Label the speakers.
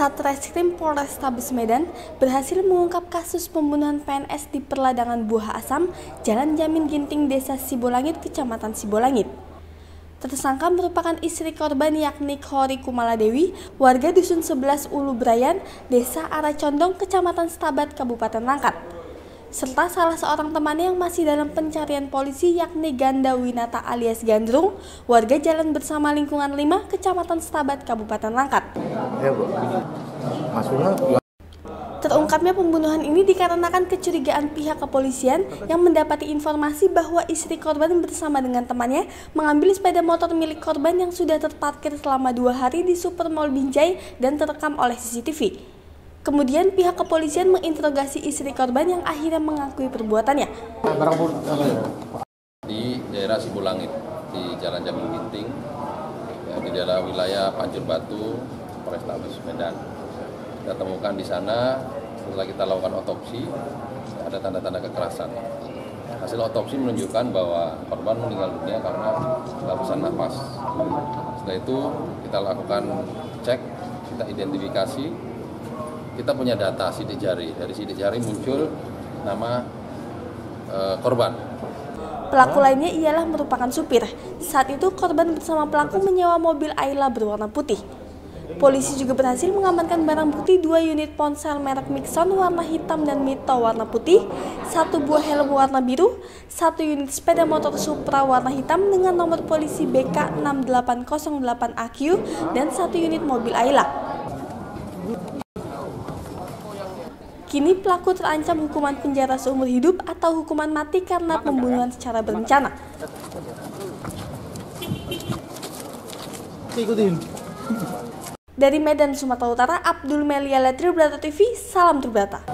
Speaker 1: Satreskrim Polrestabes Medan berhasil mengungkap kasus pembunuhan PNS di perladangan Buah Asam, Jalan Jamin Ginting, Desa Sibolangit, Kecamatan Sibolangit. Tersangka merupakan istri korban yakni Khori Kumaladewi, warga Dusun 11 Ulu Brayan, Desa Aracondong, Kecamatan Stabat, Kabupaten Langkat serta salah seorang temannya yang masih dalam pencarian polisi yakni Ganda Winata alias Gandrung, warga Jalan Bersama Lingkungan 5, Kecamatan Stabat, Kabupaten Langkat. Ya, Bu. Terungkapnya pembunuhan ini dikarenakan kecurigaan pihak kepolisian yang mendapati informasi bahwa istri korban bersama dengan temannya mengambil sepeda motor milik korban yang sudah terparkir selama dua hari di Supermall Binjai dan terekam oleh CCTV. Kemudian pihak kepolisian menginterogasi istri korban yang akhirnya mengakui perbuatannya.
Speaker 2: Di daerah Sibulangit, di Jalan Jamin Ginting, ya, di daerah wilayah Pancur Batu, Polrestabes Medan. Kita temukan di sana, setelah kita lakukan otopsi, ada tanda-tanda kekerasan. Hasil otopsi menunjukkan bahwa korban meninggal dunia karena kehabisan nafas. Setelah itu kita lakukan cek, kita identifikasi kita punya data sidik jari. Dari sidik jari muncul nama e, korban.
Speaker 1: Pelaku lainnya ialah merupakan supir. Saat itu korban bersama pelaku menyewa mobil Ayla berwarna putih. Polisi juga berhasil mengamankan barang bukti dua unit ponsel merek Mixon warna hitam dan Mito warna putih, satu buah helm warna biru, satu unit sepeda motor Supra warna hitam dengan nomor polisi BK 6808AQ, dan satu unit mobil Ayla. Kini pelaku terancam hukuman penjara seumur hidup atau hukuman mati karena pembunuhan secara berencana. Dari Medan, Sumatera Utara, Abdul Melia Letri Brata TV, salam Tribrata.